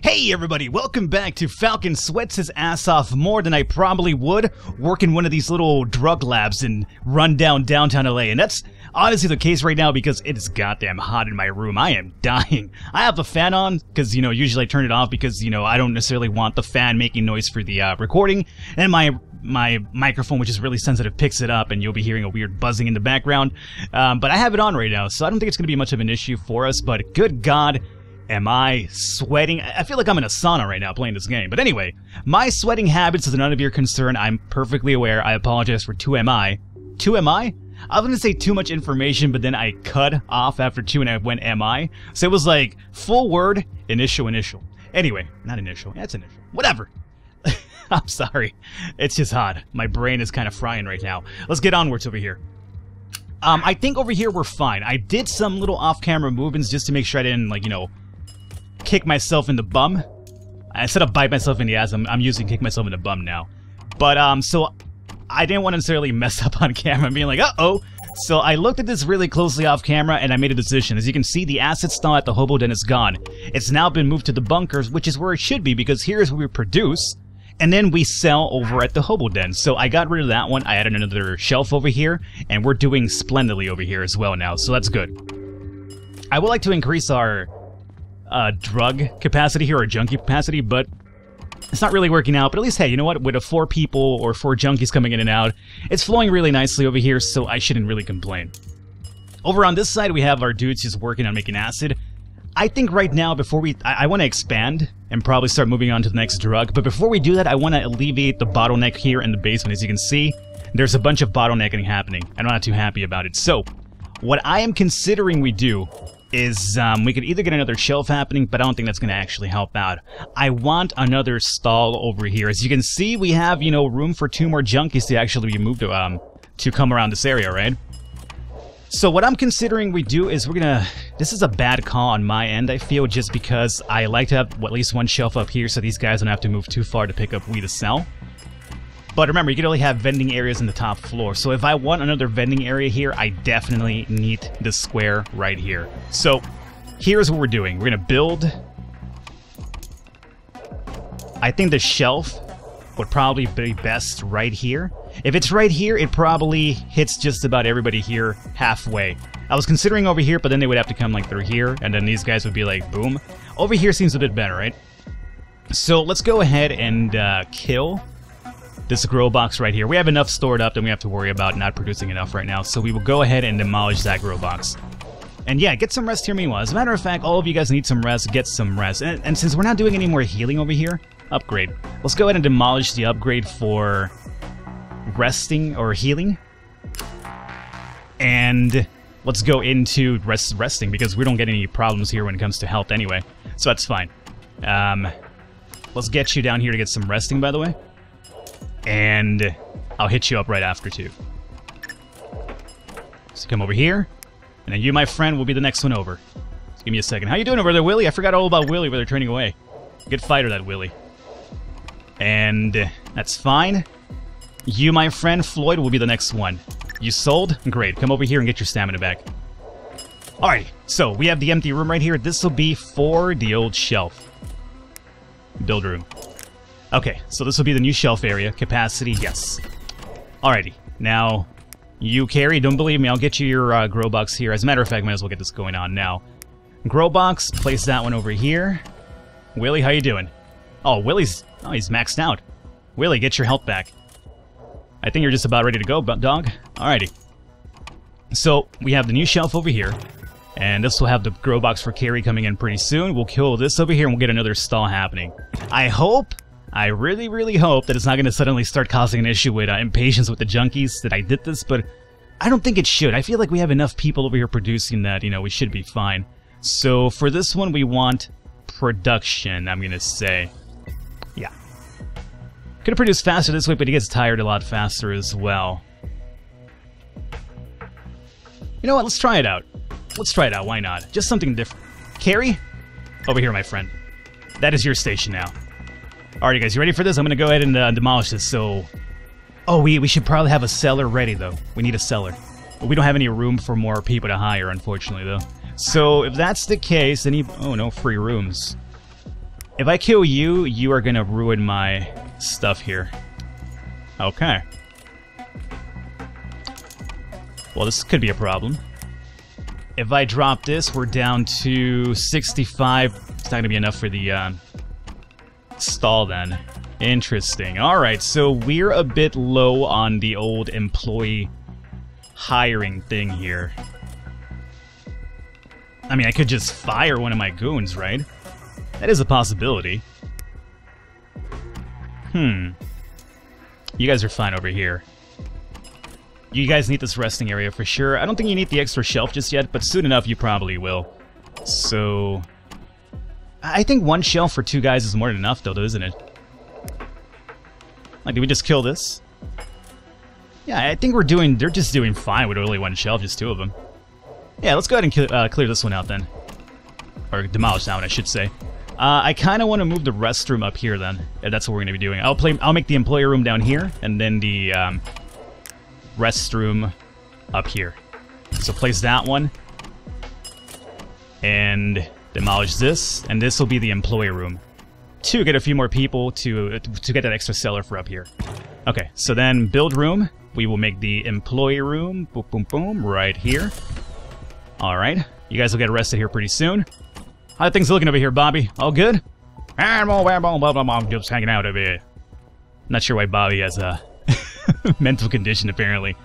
Hey everybody, welcome back to Falcon Sweats his ass off more than I probably would work in one of these little drug labs in rundown downtown LA. And that's honestly the case right now because it is goddamn hot in my room. I am dying. I have the fan on because, you know, usually I turn it off because, you know, I don't necessarily want the fan making noise for the uh, recording. And my my microphone, which is really sensitive, picks it up and you'll be hearing a weird buzzing in the background. Um, but I have it on right now, so I don't think it's going to be much of an issue for us. But good God, Am I sweating? I feel like I'm in a sauna right now playing this game. But anyway, my sweating habits is none of your concern. I'm perfectly aware. I apologize for 2MI. 2MI? I was gonna say too much information, but then I cut off after 2 and I went MI. So it was like full word, initial, initial. Anyway, not initial. That's initial. Whatever. I'm sorry. It's just hot. My brain is kind of frying right now. Let's get onwards over here. Um, I think over here we're fine. I did some little off-camera movements just to make sure I didn't, like, you know, kick myself in the bum. Instead of bite myself in the ass, I'm, I'm using kick myself in the bum now. But, um, so I didn't want to necessarily mess up on camera being like, uh-oh. So I looked at this really closely off camera and I made a decision. As you can see, the asset stall at the Hobo Den is gone. It's now been moved to the bunkers, which is where it should be because here's where we produce and then we sell over at the Hobo Den. So I got rid of that one. I added another shelf over here, and we're doing splendidly over here as well now, so that's good. I would like to increase our uh, drug capacity here, or junkie capacity, but it's not really working out. But at least, hey, you know what? With a four people or four junkies coming in and out, it's flowing really nicely over here, so I shouldn't really complain. Over on this side, we have our dudes just working on making acid. I think right now, before we, I, I want to expand and probably start moving on to the next drug. But before we do that, I want to alleviate the bottleneck here in the basement. As you can see, there's a bunch of bottlenecking happening. and I'm not too happy about it. So, what I am considering we do is um, we could either get another shelf happening, but I don't think that's going to actually help out. I want another stall over here. As you can see, we have, you know, room for two more junkies to actually be moved to, um, to come around this area, right? So what I'm considering we do is we're gonna... This is a bad call on my end, I feel, just because I like to have at least one shelf up here so these guys don't have to move too far to pick up weed to sell. But remember, you can only have vending areas in the top floor. So if I want another vending area here, I definitely need the square right here. So here's what we're doing. We're gonna build... I think the shelf would probably be best right here. If it's right here, it probably hits just about everybody here halfway. I was considering over here, but then they would have to come like through here, and then these guys would be like, boom. Over here seems a bit better, right? So let's go ahead and uh, kill this grow box right here. We have enough stored up that we have to worry about not producing enough right now, so we will go ahead and demolish that grow box. And yeah, get some rest here meanwhile. As a matter of fact, all of you guys need some rest, get some rest. And, and since we're not doing any more healing over here, upgrade. Let's go ahead and demolish the upgrade for resting or healing. And let's go into rest resting because we don't get any problems here when it comes to health anyway. So that's fine. Um, let's get you down here to get some resting, by the way. And I'll hit you up right after, too. So come over here. And then you, my friend, will be the next one over. Just give me a second. How you doing over there, Willie? I forgot all about Willie where they're turning away. Good fighter, that Willie. And that's fine. You, my friend, Floyd, will be the next one. You sold? Great. Come over here and get your stamina back. Alright, so we have the empty room right here. This will be for the old shelf. Build room. Okay, so this will be the new shelf area. Capacity, yes. Alrighty, now, you carry, don't believe me, I'll get you your uh, grow box here. As a matter of fact, might as well get this going on now. Grow box, place that one over here. Willie, how you doing? Oh, Willie's, oh, he's maxed out. Willie, get your health back. I think you're just about ready to go, dog. Alrighty. So, we have the new shelf over here. And this will have the grow box for Carrie coming in pretty soon. We'll kill this over here and we'll get another stall happening. I hope, I really, really hope that it's not going to suddenly start causing an issue with uh, impatience with the junkies that I did this, but I don't think it should. I feel like we have enough people over here producing that, you know, we should be fine. So for this one, we want production, I'm going to say. Yeah. Could have produced faster this way, but he gets tired a lot faster as well. You know what? Let's try it out. Let's try it out. Why not? Just something different. Carrie? Over here, my friend. That is your station now. Alright, guys, you ready for this? I'm gonna go ahead and uh, demolish this, so... Oh, we, we should probably have a cellar ready, though. We need a cellar. But we don't have any room for more people to hire, unfortunately, though. So, if that's the case, then you... Oh, no, free rooms. If I kill you, you are gonna ruin my stuff here. Okay. Well, this could be a problem. If I drop this, we're down to 65. It's not gonna be enough for the uh, stall then. Interesting. Alright, so we're a bit low on the old employee hiring thing here. I mean, I could just fire one of my goons, right? That is a possibility. Hmm. You guys are fine over here. You guys need this resting area for sure. I don't think you need the extra shelf just yet, but soon enough you probably will. So... I think one shell for two guys is more than enough though, isn't it? Like, did we just kill this? Yeah, I think we're doing... They're just doing fine with only one shell, just two of them. Yeah, let's go ahead and uh, clear this one out then. Or demolish that one, I should say. Uh, I kind of want to move the restroom up here then. If that's what we're going to be doing. I'll play. I'll make the employee room down here, and then the um, restroom up here. So place that one, and demolish this, and this will be the employee room. To get a few more people to to get that extra cellar for up here. Okay, so then build room. We will make the employee room. Boom, boom, boom, right here. All right, you guys will get arrested here pretty soon. How are things looking over here, Bobby? All good? Just hanging out over here. Not sure why Bobby has a mental condition, apparently.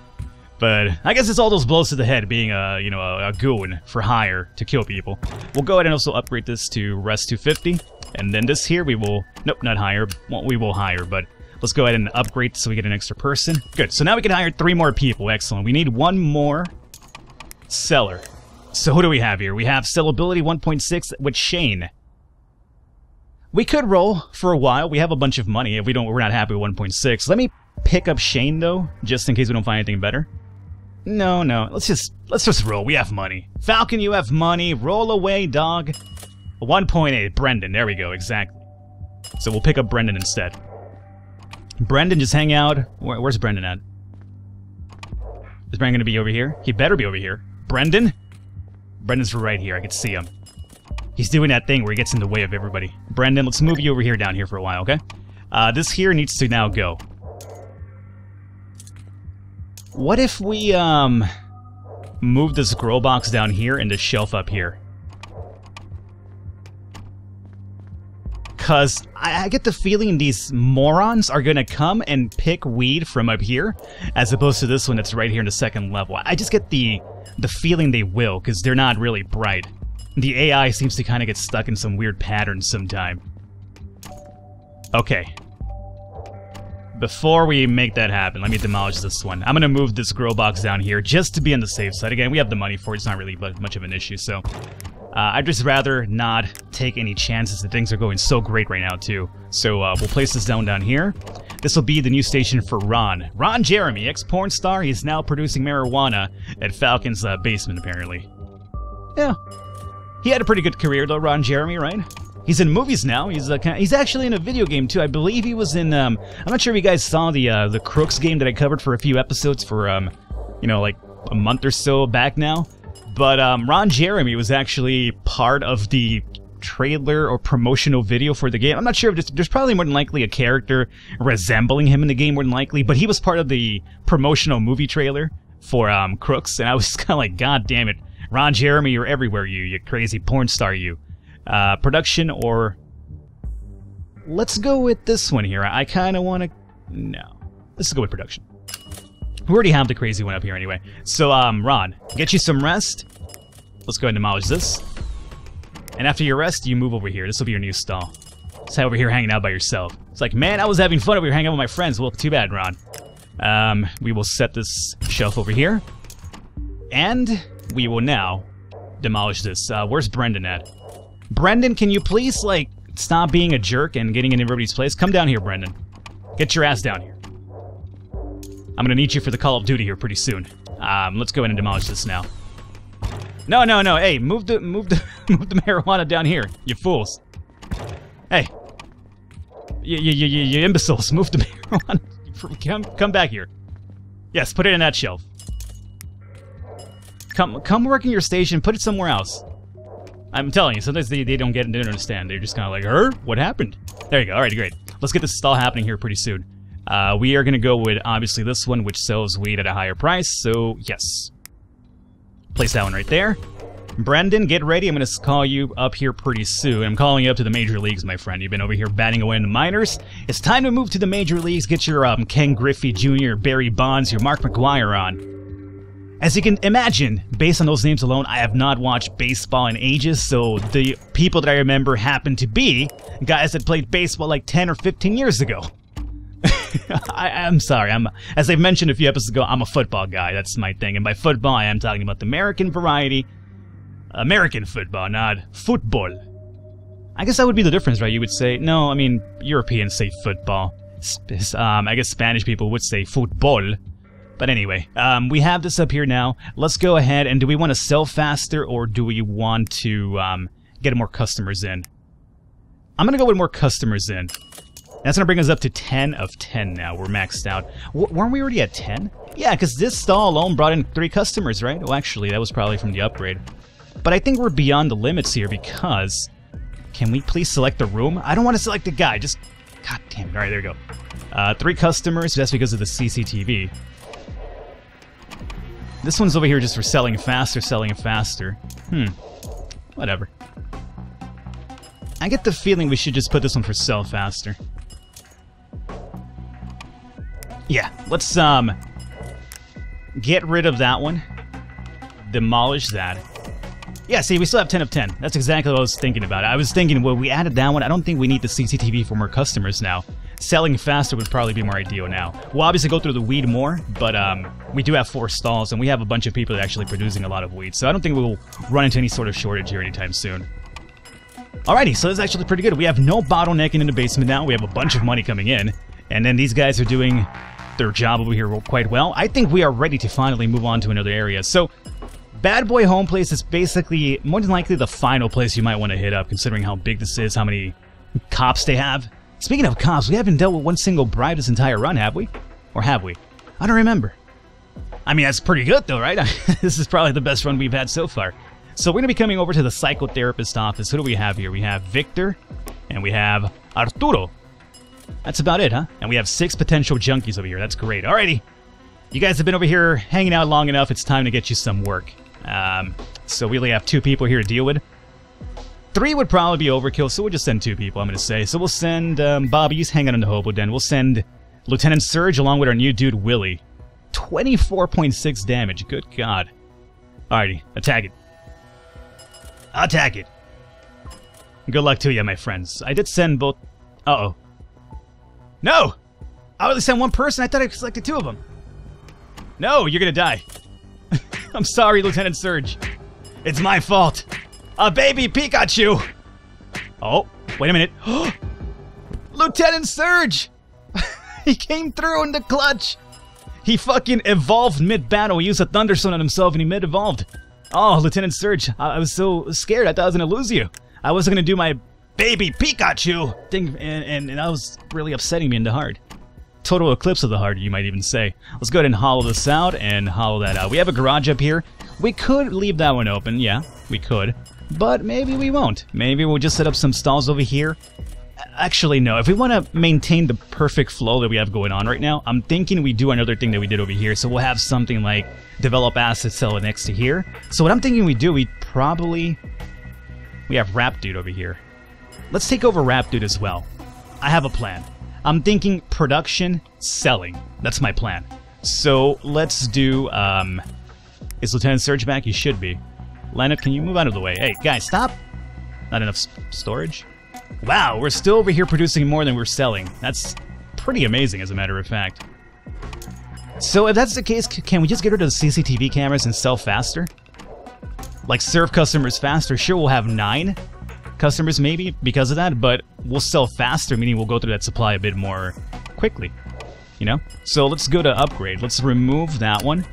But I guess it's all those blows to the head being a, you know, a, a goon for hire to kill people. We'll go ahead and also upgrade this to Rest 250. And then this here we will, nope, not hire. Well, we will hire, but let's go ahead and upgrade so we get an extra person. Good, so now we can hire three more people. Excellent. We need one more seller. So who do we have here? We have sellability 1.6 with Shane. We could roll for a while. We have a bunch of money if we don't we're not happy with 1.6. Let me pick up Shane though, just in case we don't find anything better. No, no. Let's just let's just roll. We have money. Falcon, you have money. Roll away, dog. 1.8. Brendan. There we go. Exactly. So we'll pick up Brendan instead. Brendan, just hang out. Where, where's Brendan at? Is Brendan gonna be over here? He better be over here. Brendan? Brendan's right here. I can see him. He's doing that thing where he gets in the way of everybody. Brendan, let's move you over here down here for a while, okay? Uh, this here needs to now go. What if we, um, move this grow box down here and the shelf up here? Because I, I, get the feeling these morons are going to come and pick weed from up here, as opposed to this one that's right here in the second level. I just get the the feeling they will, because they're not really bright. The AI seems to kind of get stuck in some weird patterns sometime. Okay. Before we make that happen, let me demolish this one. I'm going to move this grow box down here just to be on the safe side. Again, we have the money for it. It's not really much of an issue, so... Uh, I'd just rather not take any chances that things are going so great right now, too. So uh, we'll place this down down here. This will be the new station for Ron. Ron Jeremy, ex-porn star, he's now producing marijuana at Falcon's uh, basement, apparently. Yeah. He had a pretty good career, though, Ron Jeremy, right? He's in movies now. He's uh, he's actually in a video game too. I believe he was in. Um, I'm not sure if you guys saw the uh, the Crooks game that I covered for a few episodes for um, you know, like a month or so back now. But um, Ron Jeremy was actually part of the trailer or promotional video for the game. I'm not sure if there's, there's, probably more than likely a character resembling him in the game more than likely, but he was part of the promotional movie trailer for um, Crooks, and I was kind of like, God damn it, Ron Jeremy, you're everywhere, you, you crazy porn star, you. Uh, production or let's go with this one here. I kind of want to no, let's go with production. We already have the crazy one up here anyway. So, um, Ron, get you some rest. Let's go ahead and demolish this. And after your rest, you move over here. This will be your new stall. Stay over here hanging out by yourself. It's like, man, I was having fun over here hanging out with my friends. Well, too bad, Ron. Um, we will set this shelf over here. And we will now demolish this. Uh, where's Brendan at? Brendan, can you please, like, stop being a jerk and getting in everybody's place? Come down here, Brendan. Get your ass down here. I'm gonna need you for the Call of Duty here pretty soon. Um, let's go ahead and demolish this now. No, no, no. Hey, move the move the move the marijuana down here, you fools. Hey, you you you, you imbeciles, move the marijuana. Come come back here. Yes, put it in that shelf. Come come work in your station. Put it somewhere else. I'm telling you, sometimes they, they don't get they don't understand. They're just kind of like, "Her? What happened?" There you go. All right, great. Let's get this stall happening here pretty soon. Uh, we are going to go with, obviously, this one, which sells weed at a higher price, so yes. Place that one right there. Brendan, get ready. I'm going to call you up here pretty soon. I'm calling you up to the major leagues, my friend. You've been over here batting away in the minors. It's time to move to the major leagues. Get your um, Ken Griffey Jr., Barry Bonds, your Mark McGwire on. As you can imagine, based on those names alone, I have not watched baseball in ages, so the people that I remember happen to be guys that played baseball like 10 or 15 years ago. I, am sorry. I'm as I mentioned a few episodes ago. I'm a football guy. That's my thing. And by football, I am talking about the American variety, American football, not football. I guess that would be the difference, right? You would say no. I mean, Europeans say football. Um, I guess Spanish people would say football. But anyway, um, we have this up here now. Let's go ahead and do we want to sell faster or do we want to um, get more customers in? I'm going to go with more customers in. That's going to bring us up to 10 of 10 now. We're maxed out. W weren't we already at 10? Yeah, because this stall alone brought in three customers, right? Well, actually, that was probably from the upgrade. But I think we're beyond the limits here because... Can we please select the room? I don't want to select the guy. Just... God damn it. All right, there we go. Uh, three customers. That's because of the CCTV. This one's over here just for selling faster, selling faster. Hmm. Whatever. I get the feeling we should just put this one for sell faster. Yeah, let's um get rid of that one. Demolish that. Yeah, see, we still have 10 of 10. That's exactly what I was thinking about. I was thinking, well, we added that one. I don't think we need the CCTV for more customers now. Selling faster would probably be more ideal now. We'll obviously go through the weed more, but um, we do have four stalls, and we have a bunch of people that are actually producing a lot of weed, so I don't think we'll run into any sort of shortage here anytime soon. Alrighty, so that's actually pretty good. We have no bottlenecking in the basement now. We have a bunch of money coming in, and then these guys are doing their job over here quite well. I think we are ready to finally move on to another area. So Bad Boy Home Place is basically more than likely the final place you might want to hit up, considering how big this is, how many cops they have. Speaking of cops, we haven't dealt with one single bribe this entire run, have we? Or have we? I don't remember. I mean, that's pretty good though, right? this is probably the best run we've had so far. So we're going to be coming over to the psychotherapist office. Who do we have here? We have Victor, and we have Arturo. That's about it, huh? And we have six potential junkies over here. That's great. Alrighty. You guys have been over here hanging out long enough. It's time to get you some work. Um, so we only have two people here to deal with. Three would probably be overkill, so we'll just send two people, I'm going to say. So we'll send um, Bobby, he's hanging on the hobo den. We'll send Lieutenant Surge along with our new dude, Willie. 24.6 damage, good god. Alrighty, attack it. Attack it. Good luck to you, my friends. I did send both... Uh-oh. No! I only sent one person, I thought I selected two of them. No, you're gonna die. I'm sorry, Lieutenant Surge. It's my fault. A baby Pikachu! Oh, wait a minute. Lieutenant Surge! he came through in the clutch! He fucking evolved mid-battle. He used a Thunderstone on himself and he mid-evolved. Oh, Lieutenant Surge, I, I was so scared. I thought I was gonna lose you. I wasn't gonna do my baby Pikachu thing, and, and, and that was really upsetting me in the heart total eclipse of the heart, you might even say. Let's go ahead and hollow this out and hollow that out. We have a garage up here. We could leave that one open, yeah, we could. But maybe we won't. Maybe we'll just set up some stalls over here. Actually, no. If we want to maintain the perfect flow that we have going on right now, I'm thinking we do another thing that we did over here. So we'll have something like develop assets sell it next to here. So what I'm thinking we do, we probably... We have Rap Dude over here. Let's take over Rap Dude as well. I have a plan. I'm thinking production, selling. That's my plan. So let's do, um, is Lieutenant Surge back? He should be. Leonard, can you move out of the way? Hey, guys, stop! Not enough storage? Wow, we're still over here producing more than we're selling. That's pretty amazing, as a matter of fact. So if that's the case, can we just get rid of the CCTV cameras and sell faster? Like, serve customers faster? Sure, we'll have nine, customers maybe because of that, but we'll sell faster, meaning we'll go through that supply a bit more quickly. You know? So let's go to upgrade. Let's remove that one.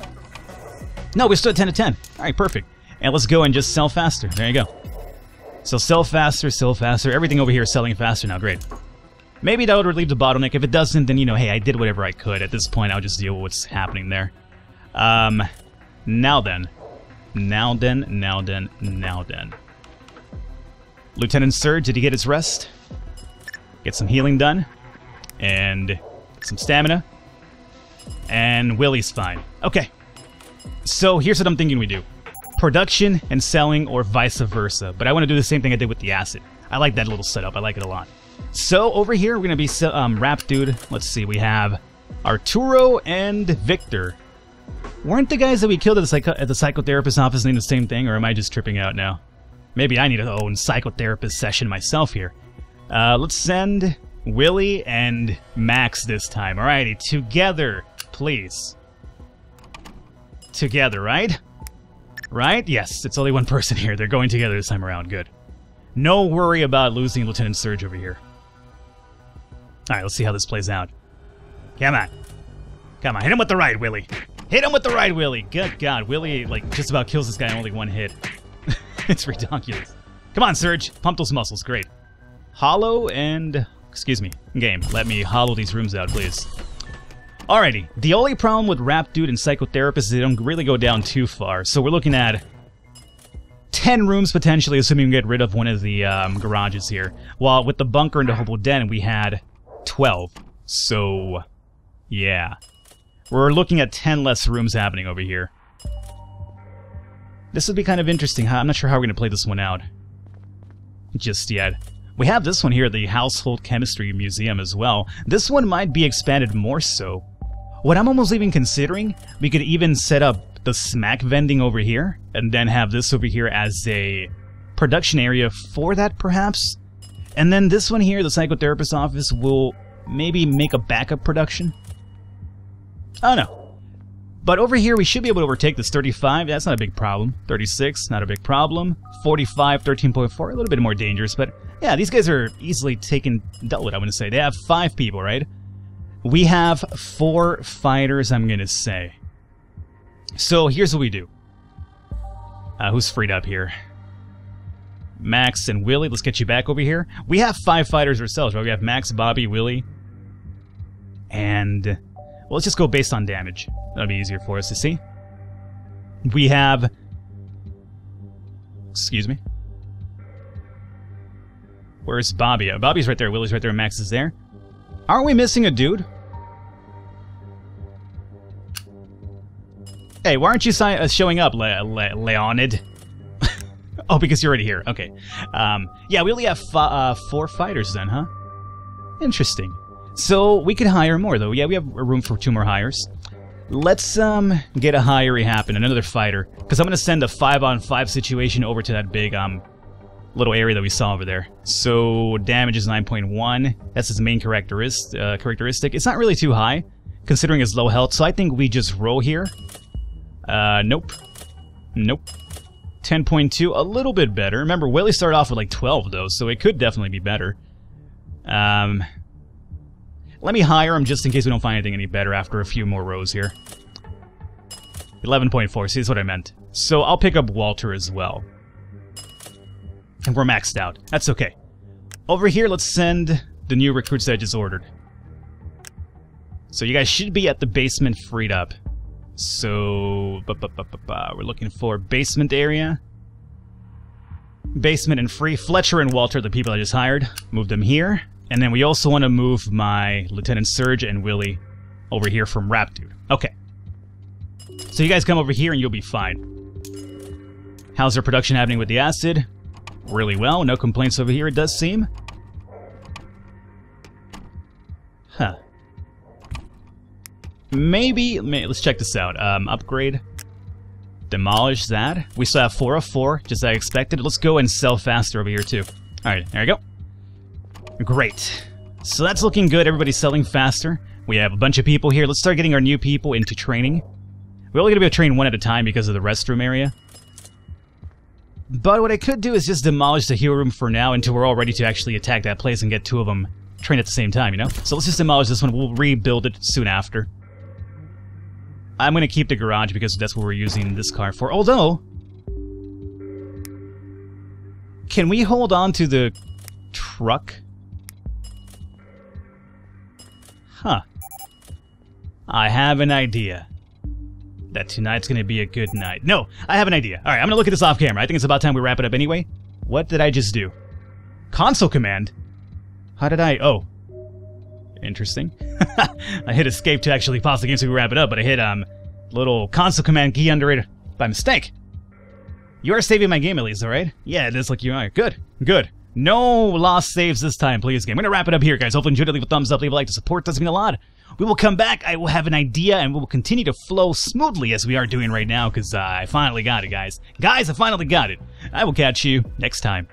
No, we're still at 10 to 10. Alright, perfect. And let's go and just sell faster. There you go. So sell faster, sell faster. Everything over here is selling faster now. Great. Maybe that would relieve the bottleneck. If it doesn't, then, you know, hey, I did whatever I could. At this point, I'll just deal with what's happening there. Um, now then. Now then, now then, now then. Lieutenant Surge, did he get his rest? Get some healing done. And some stamina. And Willie's fine. Okay. So here's what I'm thinking we do. Production and selling or vice versa. But I want to do the same thing I did with the acid. I like that little setup. I like it a lot. So over here, we're going to be um, Rap Dude. Let's see. We have Arturo and Victor. Weren't the guys that we killed at the, psycho at the psychotherapist office named the same thing, or am I just tripping out now? Maybe I need a own psychotherapist session myself here. Uh, let's send Willie and Max this time. Alrighty, together, please. Together, right? Right? Yes, it's only one person here. They're going together this time around. Good. No worry about losing Lieutenant Surge over here. Alright, let's see how this plays out. Come on. Come on, hit him with the right, Willie. Hit him with the right, Willie. Good God, Willie, like, just about kills this guy in only one hit. it's ridiculous. Come on, Surge. Pump those muscles. Great. Hollow and... Excuse me. Game. Let me hollow these rooms out, please. Alrighty. The only problem with Rap Dude and Psychotherapist is they don't really go down too far. So we're looking at 10 rooms potentially, assuming we get rid of one of the um, garages here. While with the bunker and the hobo den, we had 12. So, yeah. We're looking at 10 less rooms happening over here. This would be kind of interesting. I'm not sure how we're going to play this one out. Just yet. We have this one here, the Household Chemistry Museum as well. This one might be expanded more so. What I'm almost even considering, we could even set up the smack vending over here, and then have this over here as a production area for that, perhaps? And then this one here, the psychotherapist office, will maybe make a backup production? I don't know. But over here, we should be able to overtake this 35. That's not a big problem. 36, not a big problem. 45, 13.4, a little bit more dangerous. But yeah, these guys are easily taken, dealt with, I want to say. They have five people, right? We have four fighters, I'm going to say. So here's what we do. Uh, who's freed up here? Max and Willie. Let's get you back over here. We have five fighters ourselves, right? We have Max, Bobby, Willie, and... Well, let's just go based on damage. That'll be easier for us to see. We have... Excuse me. Where's Bobby? Uh, Bobby's right there, Willie's right there, Max is there. Aren't we missing a dude? Hey, why aren't you si uh, showing up, Le Le Leonid? oh, because you're already here. Okay. Um, yeah, we only have uh, four fighters then, huh? Interesting. So, we could hire more, though. Yeah, we have room for two more hires. Let's um get a hire happen, another fighter, because I'm going to send a 5-on-5 situation over to that big um little area that we saw over there. So, damage is 9.1. That's his main characteristic. Uh, characteristic. It's not really too high, considering his low health, so I think we just roll here. Uh, nope. Nope. 10.2, a little bit better. Remember, Willie started off with like 12, though, so it could definitely be better. Um, let me hire him just in case we don't find anything any better after a few more rows here. 11.4, see, that's what I meant. So I'll pick up Walter as well. And we're maxed out. That's okay. Over here, let's send the new recruits that I just ordered. So you guys should be at the basement freed up. So, ba -ba -ba we're looking for basement area. Basement and free. Fletcher and Walter, the people I just hired. Move them here. And then we also want to move my Lieutenant Surge and Willie over here from Rap Dude. Okay. So you guys come over here and you'll be fine. How's their production happening with the acid? Really well. No complaints over here, it does seem. Huh. Maybe, may, let's check this out. Um, upgrade. Demolish that. We still have 4 of 4, just as I expected. Let's go and sell faster over here too. Alright, there we go. Great. So that's looking good. Everybody's selling faster. We have a bunch of people here. Let's start getting our new people into training. We're only going to be able to train one at a time because of the restroom area. But what I could do is just demolish the hero room for now until we're all ready to actually attack that place and get two of them trained at the same time, you know? So let's just demolish this one. We'll rebuild it soon after. I'm going to keep the garage because that's what we're using this car for. Although... Can we hold on to the truck? Huh. I have an idea. That tonight's gonna be a good night. No, I have an idea. Alright, I'm gonna look at this off camera. I think it's about time we wrap it up anyway. What did I just do? Console command? How did I... Oh. Interesting. I hit escape to actually pause the game so we wrap it up, but I hit, um, little console command key under it by mistake. You are saving my game at least, alright? Yeah, it is like you are. Good. Good. No lost saves this time, please, game. I'm gonna wrap it up here, guys. Hopefully you enjoyed it. Leave a thumbs up, leave a like to support. Does mean a lot. We will come back. I will have an idea, and we will continue to flow smoothly as we are doing right now, because uh, I finally got it, guys. Guys, I finally got it. I will catch you next time.